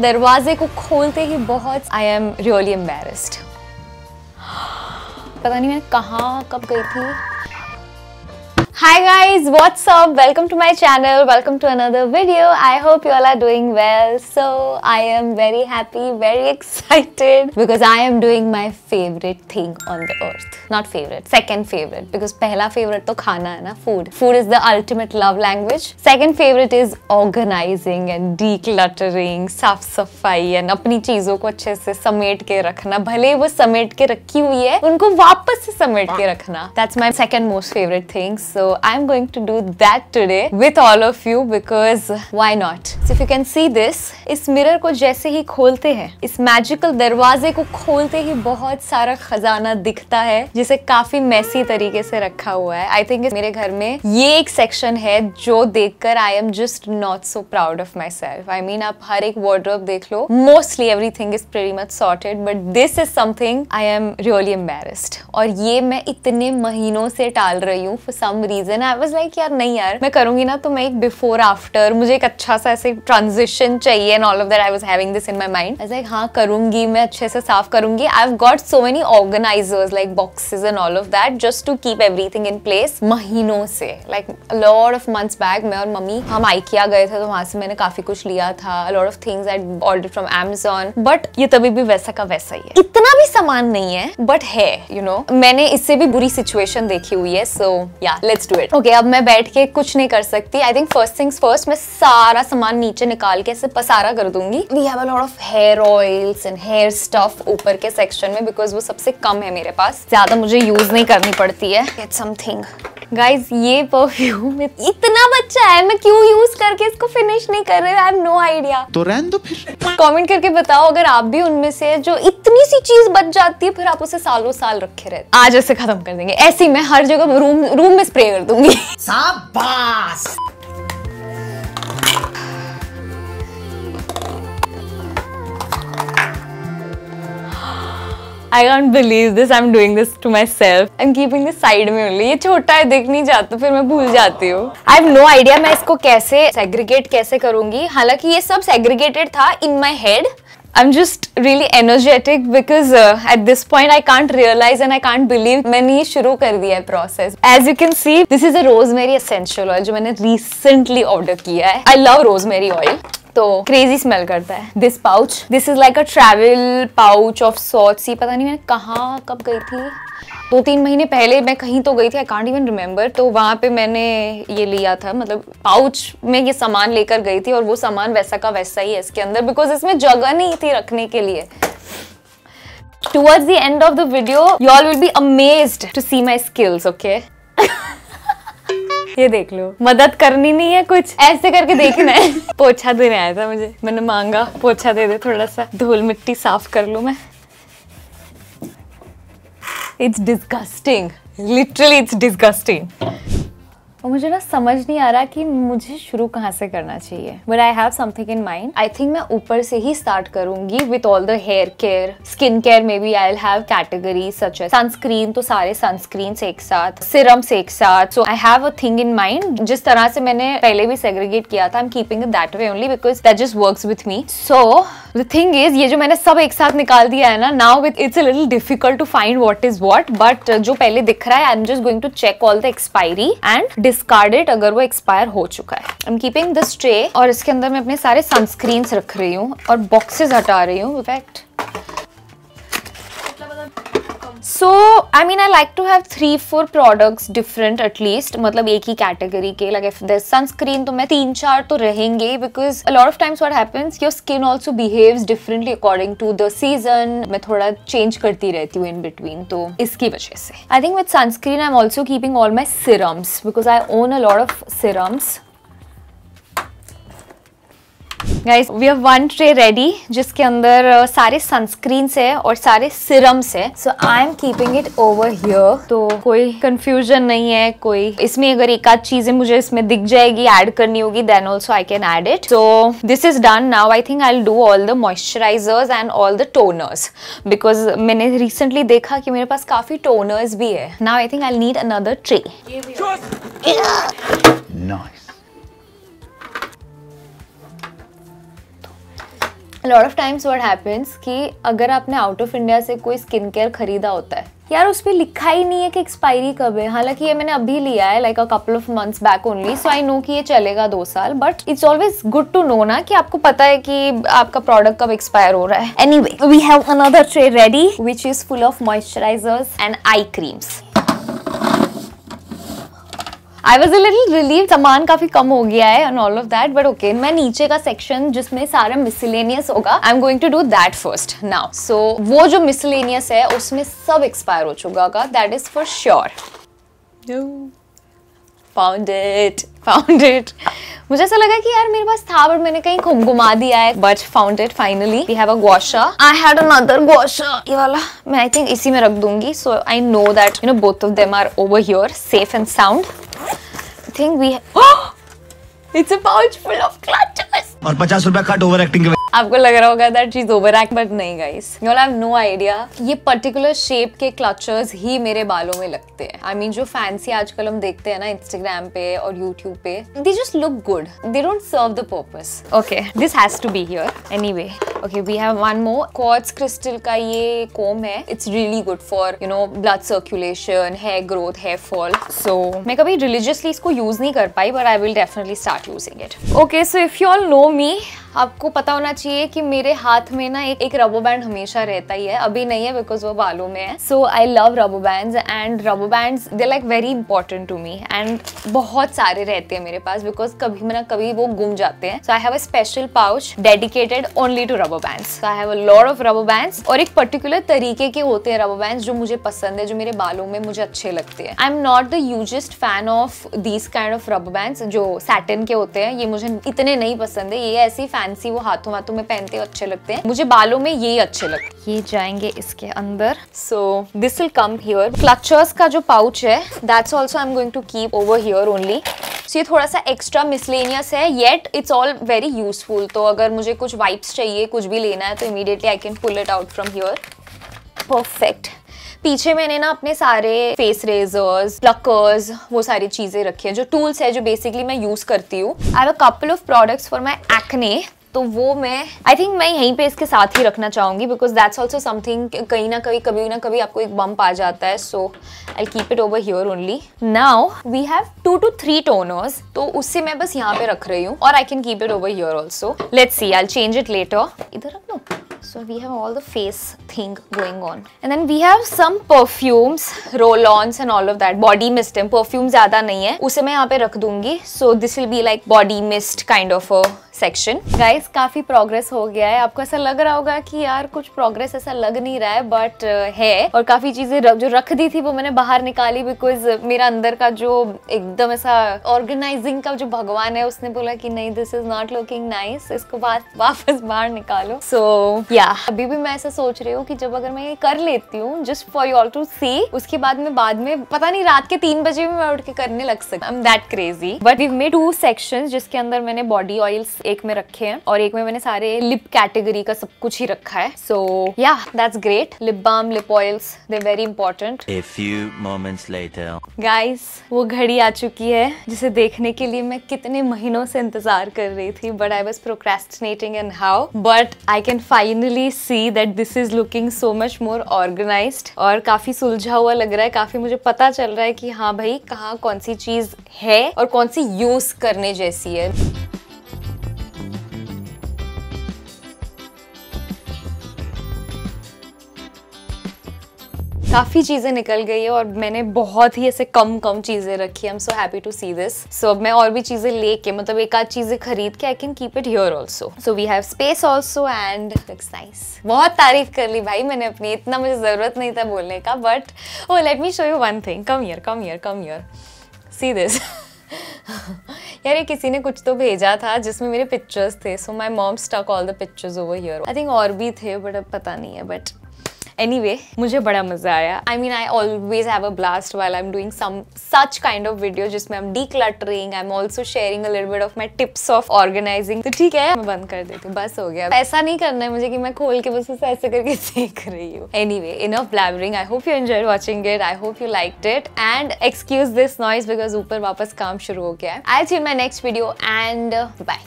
दरवाजे को खोलते ही बहुत आई एम रियली एम्बेरस्ड पता नहीं मैं कहाँ, कब गई थी। Hi guys, what's up? Welcome to my channel. Welcome to another video. I hope you all are doing well. So I am very happy, very excited because I am doing my favorite thing on the earth. Not favorite, second favorite because पहला favorite तो खाना है ना food. Food is the ultimate love language. Second favorite is organizing and decluttering, साफ सफाई and अपनी चीजों को अच्छे से समेट के रखना भले वो समेट के रखी हुई है उनको वापस से समेट के रखना That's my second most favorite thing. I'm going to do that today with all of you because why not? So if you can see this, इस मिरर को जैसे ही खोलते हैं इस मैजिकल दरवाजे को खोलते ही बहुत सारा खजाना दिखता है जिसे काफ़ी मैसी तरीके से रखा हुआ है। आई थिंक मेरे घर में ये एक सेक्शन है जो देखकर I am just not so proud of myself I mean आप हर एक वार्ड्रोब देख लो mostly everything is pretty much sorted but this is something I am really embarrassed और ये मैं इतने महीनों से टाल रही हूँ for some reason I was like यार, नहीं यार, मैं करूँगी ना तो मैं एक बिफोर आफ्टर मुझे एक अच्छा सा ऐसे ट्रांजिशन चाहिए and all of that I was having this in my mind like हाँ करूँगी, मैं अच्छे से साफ़ करूँगी. I have got so many organisers like boxes and all of that just to keep everything in place महीनों से. Like lot of months back मैं और मम्मी, हम आइकिया गए थे तो वहाँ से मैंने काफ़ी कुछ लिया था. Lot of things I order from Amazon. But ये तभी भी वैसा का वैसा ही है. इतना भी सामान नहीं है बट है यू you नो know? मैंने इससे भी बुरी सिचुएशन देखी हुई है so yeah let's do it okay अब मैं बैठ के कुछ नहीं कर सकती. I think first things first मैं सारा सामान नीचे निकाल के ऐसे पसारा कर दूँगी. We have a lot of hair oils and hair stuff ऊपर के सेक्शन में बिकॉज़ वो सबसे कम है मेरे पास. ज़्यादा मुझे यूज़ नहीं करनी पड़ती है. गेट समथिंग गाइज़ ये परफ्यूम इतना बच्चा है मैं क्यों यूज़ करके इसको फिनिश नहीं कर रही आई हैव नो आइडिया तो रहने दो फिर। कमेंट करके बताओ अगर आप भी उनमें से जो इतनी सी चीज़ बच जाती है फिर आप उसे सालों साल रखे रहते आज ऐसे खत्म कर देंगे। ऐसी मैं हर जगह रूम रूम में स्प्रे कर दूँगी। I can't believe this I am doing this to myself I am keeping this side में ओनली ये छोटा है देख नहीं जाता फिर मैं भूल जाती हूँ। आई हैव नो आइडिया मैं इसको कैसे सेग्रीगेट कैसे करूँगी। हालाँकि ये सब सेग्रीगेटेड था in my head I am just really energetic because uh, at this point I can't realize and I can't believe मैंने ये शुरू कर दिया है process. As you can see, this is a rosemary essential oil जो मैंने recently order किया है. I love rosemary oil. तो क्रेजी स्मेल करता है this pouch this is like a travel pouch of sorts ये पता नहीं मैं कहाँ कब गई थी दो तीन महीने पहले मैं कहीं तो गई थी आई कांट इवन रिमेम्बर तो वहाँ पे मैंने ये लिया था मतलब पाउच में ये सामान लेकर गई थी और वो सामान वैसा का वैसा ही है इसके अंदर बिकॉज़ इसमें जगह नहीं थी रखने के लिए towards the end of the video you all will be amazed to see my skills okay? ये देख लो। मदद करनी नहीं है कुछ। ऐसे करके देखना है। पोछा देने आया था मुझे। मैंने मांगा पोछा दे दे थोड़ा सा धूल मिट्टी साफ़ कर लू मैं। It's disgusting literally it's disgusting और मुझे ना समझ नहीं आ रहा कि मुझे शुरू कहाँ से करना चाहिए। But I have something in mind I think मैं ऊपर से ही स्टार्ट करूँगी with all the hair care skin care में बी आई हैव कैटेगरी सच है सनस्क्रीन तो सारे सनस्क्रीन एक साथ सिरम्स एक साथ। So I have a thing in mind जिस तरह से मैंने पहले भी सेग्रीगेट किया था I am keeping that way only because that just work with me so the thing is ये जो मैंने सब एक साथ निकाल दिया है ना now with it's a little difficult to find what is what but जो पहले दिख रहा है I am just going to check all the expiry and discard it अगर वो एक्सपायर हो चुका है। I am keeping this tray और इसके अंदर मैं अपने सारे सनस्क्रीन रख रही हूँ और बॉक्सेस हटा रही हूँ effect so I mean I like to have three four products different at least मतलब एक ही कैटेगरी के लाइक इफ़ दिस सनस्क्रीन तो मैं तीन, चार तो रहेंगे because a lot of times what happens your skin also behaves differently according to the season मैं थोड़ा चेंज करती रहती हूँ इन बिटवीन तो इसकी वजह से। I think with sunscreen I am also keeping all my serums because I own a lot of serums guys we have one tray ready जिसके अंदर सारे सनस्क्रीन्स है और सारे सिरम्स है। So I am keeping it over here तो कोई confusion नहीं है कोई इसमें अगर एक आध चीज़ें मुझे इसमें दिख जाएगी ऐड करनी होगी then also I can add it so this is done now I think I do all the moisturisers and all the toners because मैंने रिसेंटली देखा कि मेरे पास काफ़ी टोनर्स भी है। Now I think I need another tray Nice. Lot of times what happens कि अगर आपने आउट ऑफ़ इंडिया से कोई स्किन केयर खरीदा होता है, यार उस पर लिखा ही नहीं है कि एक्सपायरी कब है। हालाँकि ये मैंने अभी लिया है like a couple of months back only so I know कि ये चलेगा दो साल but it's always good to know ना कि आपको पता है कि आपका प्रोडक्ट कब एक्सपायर हो रहा है। Anyway we have another tray ready which is full of moisturisers and eye creams I was a little relieve सामान काफ़ी कम हो गया है all of that but okay मैं नीचे का सेक्शन जिसमें सारा मिसलेनियस होगा I am going to do that first now so वो जो मिसलेनियस है, उसमें सब एक्सपायर हो चुका होगा that is for sure found it found it मुझे ऐसा लगा कि यार मेरे पास था बट मैंने कहीं घुम घुमा दिया है। But found it finally we have a गौशा I had another गौशा ये वाला मैं आई थिंक इसी में रख दूँगी so I know that you know both of them are over here safe and sound I think we it's a pouch full of clutchers और पचास रुपया कट ओवर एक्टिंग के आपको लग रहा होगा दैट चीज़ ओवर एक्ट बट नहीं guys you have no idea ये पर्टिकुलर शेप के क्लचर्स ही मेरे बालों में लगते हैं. आई I मीन mean, जो फैंसी आजकल हम देखते हैं ना इंस्टाग्राम पे और यूट्यूब पे they just look good they don't serve the purpose okay this has to be here anyway okay we have one more quartz crystal का ये कोम है. It's really good for you know blood circulation hair growth hair fall so मैं कभी religiously इसको use नहीं कर पाई but I will definitely start using it okay so if you all know me आपको पता होना चाहिए कि मेरे हाथ में ना एक एक रबर बैंड हमेशा रहता ही है. अभी नहीं है बिकॉज़ वो बालों में है. So I love rubber band and rubber band they like very important to me and बहुत सारे रहते हैं मेरे पास बिकॉज़ कभी ना कभी वो गुम जाते हैं. So I have a special pouch dedicated only to rubber band I have a lot of rubber band और एक पर्टिकुलर तरीके के होते हैं रबर बैंड जो मुझे पसंद है जो मेरे बालों में मुझे अच्छे लगते हैं. I am not the hugest fan of these kind of rubber band जो सैटिन के होते हैं. ये मुझे इतने नहीं पसंद है. ये ऐसी फैंसी वो हाथों हाथों में पहनते अच्छे लगते हैं. मुझे बालों में ये अच्छे लगते ये जाएँगे इसके अंदर. So this will come here clutchers का जो पाउच है that's also I am going to keep over here only so ये थोड़ा सा एक्स्ट्रा मिसलेनियस है yet it's all very useful तो अगर मुझे कुछ वाइप्स चाहिए कुछ भी लेना है तो immediately I can pull it out from here perfect पीछे मैंने ना अपने सारे फेस रेजर्स प्लकर्स वो सारी चीज़ें रखी हैं, जो टूल्स है, जो बेसिकली मैं यूज़ करती हूँ. I have a couple of products for my acne तो वो मैं आई थिंक मैं यहीं पे इसके साथ ही रखना चाहूँगी बिकॉज़ दैट्स ऑल्सो समथिंग कहीं ना कहीं, कभी ना कभी आपको एक बम्प आ जाता है so I keep it over here only now we have two two three toners तो उससे मैं बस यहाँ पे रख रही हूँ और I can keep it over here also let's see I change it later इधर रख लो। So we have all the face thing going on. And then we have some perfumes, roll-ons and all of that. Body mist है, perfume ज़्यादा नहीं है, उसे मैं यहाँ पे रख दूँगी. So this will be like body mist kind of a section guys काफ़ी प्रोग्रेस हो गया है। आपको ऐसा लग रहा होगा कि यार कुछ प्रोग्रेस ऐसा लग नहीं रहा है बट uh, है। और काफ़ी चीज़ें जो रख दी थी वो मैंने बाहर निकाली बिकॉज़ मेरा अंदर का जो एकदम ऐसा ऑर्गेनाइजिंग का जो भगवान है उसने बोला कि नहीं this is not looking nice इसको वापस बाहर निकालो। सो so, या yeah, अभी भी मैं ऐसा सोच रही हूँ कि जब अगर मैं ये कर लेती हूँ just for you all to see उसके बाद में बाद में पता नहीं रात के तीन बजे भी मैं उठ के करने लग सकती I am that crazy but we made two section जिसके अंदर मैंने बॉडी ऑयल्स एक में रखे हैं और एक में मैंने सारे लिप कैटेगरी का सब कुछ ही रखा है। So yeah that's great lip balm lip oils they very important A few moments later. वो घड़ी आ चुकी है जिसे देखने के लिए मैं कितने महीनों से इंतज़ार कर रही थी but I was procrastinating and how but I can finally see that this is looking so much more organise और काफ़ी सुलझा हुआ लग रहा है काफ़ी मुझे पता चल रहा है कि हाँ भाई कहाँ कौन सी चीज़ है और कौन सी यूज़ करने जैसी है। काफ़ी चीज़ें निकल गई है और मैंने बहुत ही ऐसे कम कम चीज़ें रखी I am so happy to see this so अब मैं और भी चीज़ें लेके मतलब एक आध चीज़ें खरीद के I can keep it here also so we have space also and nice बहुत तारीफ़ कर ली भाई मैंने अपनी, इतना मुझे ज़रूरत नहीं था बोलने का but oh let me show you one thing come here come here come here see this यार, ये किसी ने कुछ तो भेजा था जिसमें मेरे पिक्चर्स थे। So my mom stuck all the pictures over here I think और भी थे बट अब पता नहीं है बट anyway, मुझे बड़ा मज़ा आया। I mean I always have a blast while I am doing some such kind of video जिसमें I am decluttering I am also sharing bit of my tips of organising ठीक है, मैं बंद कर देती हूँ, बस हो गया। ऐसा नहीं करना है मुझे कि मैं खोल के बस उसे ऐसे करके सीख रही हूँ। Anyway in of blabbering I hope you enjoy watching it I hope you like it and excuse this noise because ऊपर वापस काम शुरू हो गया है। I see my next video and bye